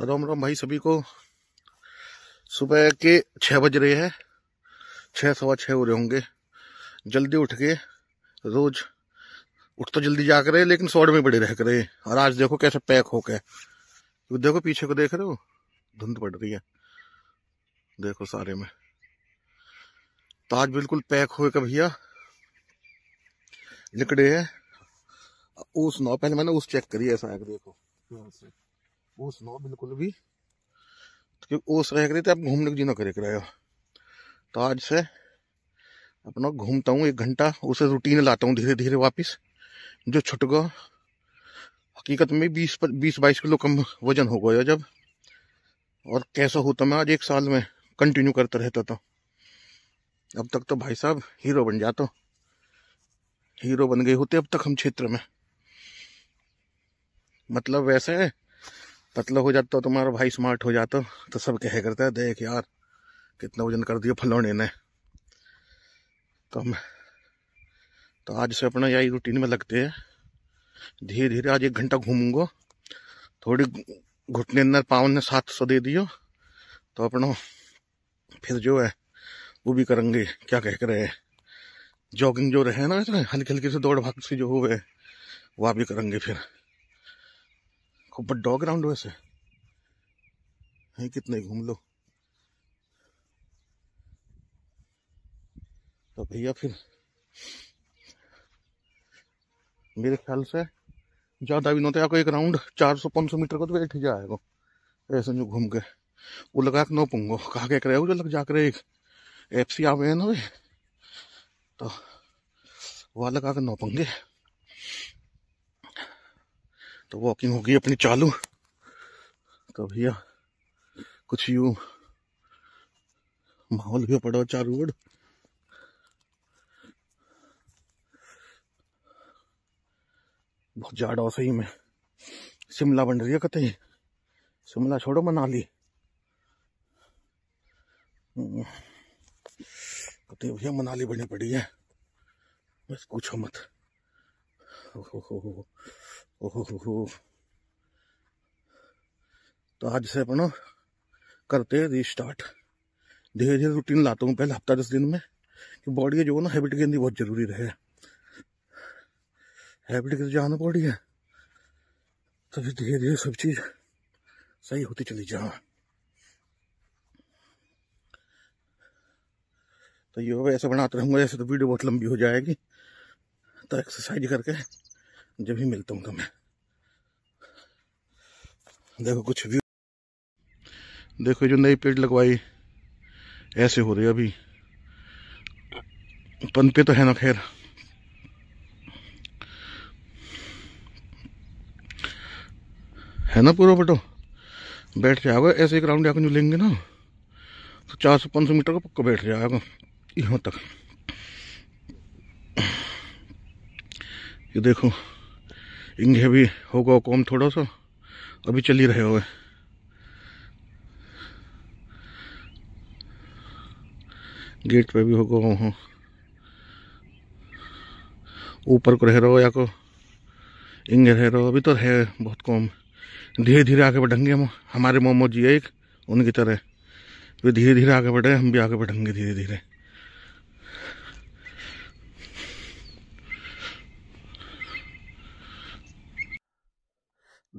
तो राम राम भाई सभी को सुबह के छह बज रहे हैं। छह, सवा छह हो रहे होंगे। जल्दी उठ के रोज उठ तो जल्दी जा कर रहे लेकिन सौड़ में बड़े रह कर रहे और आज देखो कैसे पैक हो के देखो पीछे को देख रहे हो? धुंध पड़ रही है। देखो सारे में। तो आज बिल्कुल पैक हुए का भैया? लिकड़े है। उस नौ, पहले मैंने उस चेक करी ऐसा देखो। ओस नो बिल्कुल भी। क्योंकि ओस रह गई तो आप घूमने की जी ना करे रहे तो आज से अपना घूमता हूँ एक घंटा, उसे रूटीन लाता हूँ धीरे धीरे वापस। जो छुट गया हकीकत में बीस बीस बाईस किलो कम वज़न हो गया जब। और कैसा होता मैं आज एक साल में कंटिन्यू करता रहता था। अब तक तो भाई साहब हीरो बन जाता हीरो बन गए होते अब तक हम क्षेत्र में। मतलब वैसे पतला हो जाता तुम्हारा भाई स्मार्ट हो जाता तो सब कह करता है देख यार, कितना वज़न कर दिया फलोने ने। तो हम तो आज से अपना यही रूटीन में लगते हैं। धीरे धीरे आज एक घंटा घूमूँगा, थोड़ी घुटने अंदर पावन ने सात सौ दे दियो तो अपना फिर जो है, वो भी करेंगे, क्या कह कर जॉगिंग जो रहे ना हल्की हल्की से दौड़ भाग से जो हो गए वह भी करेंगे फिर। खूब बड़ा ग्राउंड वैसे। है कितने घूम लो। तो भैया फिर मेरे ख्याल से ज़्यादा भी नहीं कोई एक राउंड चार सौ पाँच सौ मीटर को तो बैठ ही जाएगा। ऐसे जो घूम के। वो लगा के नो पंगो कहा के करे जो लग जा जाकर एक एफ़ सी आवे ना तो वह लगा के नौ पंगे तो वॉकिंग होगी अपनी चालू। तो भैया, कुछ यू माहौल भी पड़ा चारू ओर बहुत जाड़ा सही में। शिमला बन रही है कतई। शिमला छोड़ो मनाली। हम्म। कतई भैया मनाली बनी पड़ी है। बस पूछो मत। हो हो हो। ओहो। तो आज से अपन करते हैं रिस्टार्ट धीरे धीरे रूटीन लाता हूँ पहले हफ़्ता दस दिन में कि बॉडी जो है ना हैबिट अंदर बहुत ज़रूरी रहे। हैबिट के जाना बॉडी है। तो फिर धीरे धीरे सब चीज़ सही होती चली जा। तो ये ऐसे बनाते रहूँगा, ऐसे तो वीडियो बहुत लंबी हो जाएगी। तो एक्सरसाइज करके जब भी मिलता हूँ मैं देखो, कुछ व्यू देखो, जो नई पेड़ लगवाई, ऐसे हो रही है अभी। पनपे तो है ना खैर। है ना पूरा बटो बैठ जाएगा ऐसे एक राउंड जो लेंगे ना तो चार सौ पाँच सौ मीटर का पक्का बैठ जाएगा, यहाँ तक। ये देखो इंगे भी होगा कम थोड़ा सा। अभी चल ही रहे हुए गेट पे भी होगा वहाँ। ऊपर को रह रहा हो या को? इंगे रह रहा हो, अभी तो है बहुत कम। धीरे धीरे आगे बढ़ेंगे हम। हमारे मोमो जी एक, उनकी तरह। वे धीरे धीरे आगे बढ़े, हम भी आगे बढ़ेंगे धीरे धीरे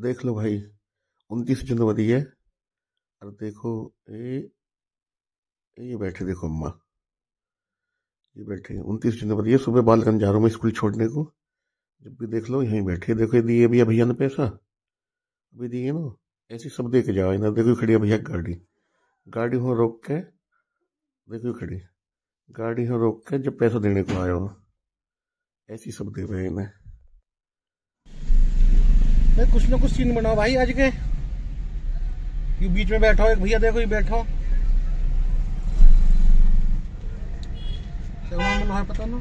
देख लो भाई, उनतीस जनवरी है। और देखो ये ये बैठे देखो अम्मा। ये बैठे, उनतीस जनवरी है, सुबह बालगंज जा रहा हूँ मैं स्कूल छोड़ने को। जब भी देख लो, यहीं बैठे, देखो, ये दिए भैया भैया ने पैसा। अभी दिए ना, ऐसे सब दे के जाओ, इधर देखो खड़ी है भैया गाड़ी। गाड़ी हो रोक के, देखो खड़ी। गाड़ी हो रोक के, जब पैसा देने को आया हो, ऐसी सब दे रहे इन्हें। भाई कुछ ना कुछ सीन बनाओ भाई, आज के ये बीच में बैठा एक भैया देखो, ये बैठो है। पता ना?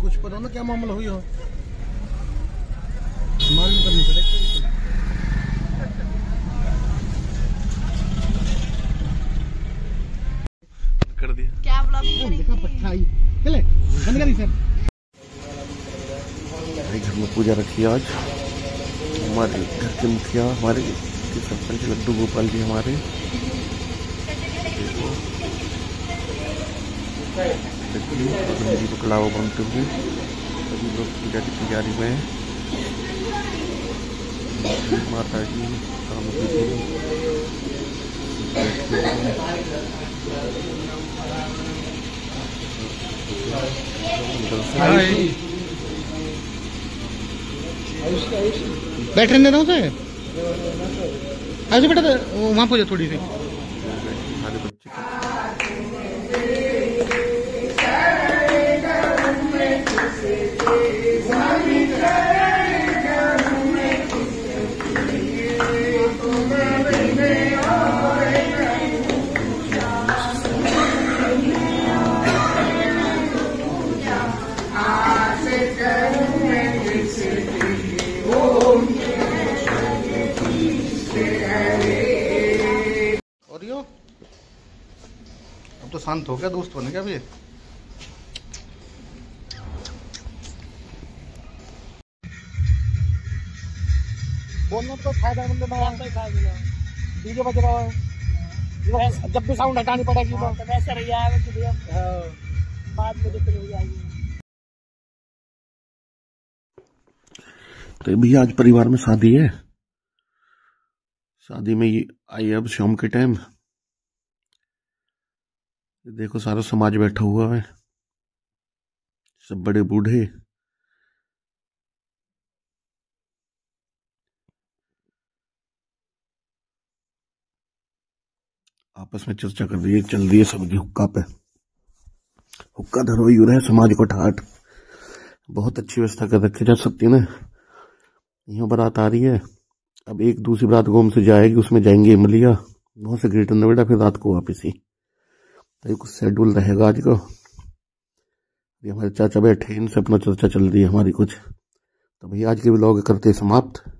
कुछ पता ना क्या मामला हुई हो? मालूम करनी पड़ेगा कर दिया क्या बोला पट्टा आई चले बंद करी सर हमारे घर में पूजा रखी आज। हमारे घर के मुखिया, हमारे सरपंच लड्डू गोपाल जी हमारे। कलावा बनते हुए सभी लोग पूजा की तैयारी में माता जी काम बैठ देता हूँ उसे? ऐसे बेटा वहाँ पहुँचा थोड़ी सी। शांत हो गया दोस्त बन गया अभी बोलना तो फ़ायदा मतलब डीजे बज रहा है। जब भी साउंड हटानी पड़ेगी तो। वैसे रही आएगा कि भैया बाद में जितनी हो जाएगी तो भैया आज परिवार में शादी है। शादी में ये आई अब शाम के टाइम देखो सारा समाज बैठा हुआ है। सब बड़े बूढ़े। आपस में चर्चा कर रही है, चल रही है सबकी हुक्का पे। हुक्का धरो, यू रहे समाज को ठाट। बहुत अच्छी व्यवस्था कर रखी जा सकती है ना। यहाँ बारात आ रही है। अब एक दूसरी बारात गोम से जाएगी, उसमें जाएँगे इमलिया। वहाँ से ग्रेटर नोएडा फिर रात को वापस। ही तो ये कुछ शेड्यूल रहेगा आज का। ये हमारे चाचा बैठे इनसे अपना चर्चा चल रही है हमारी कुछ। तो भैया, आज के ब्लॉग करते समाप्त।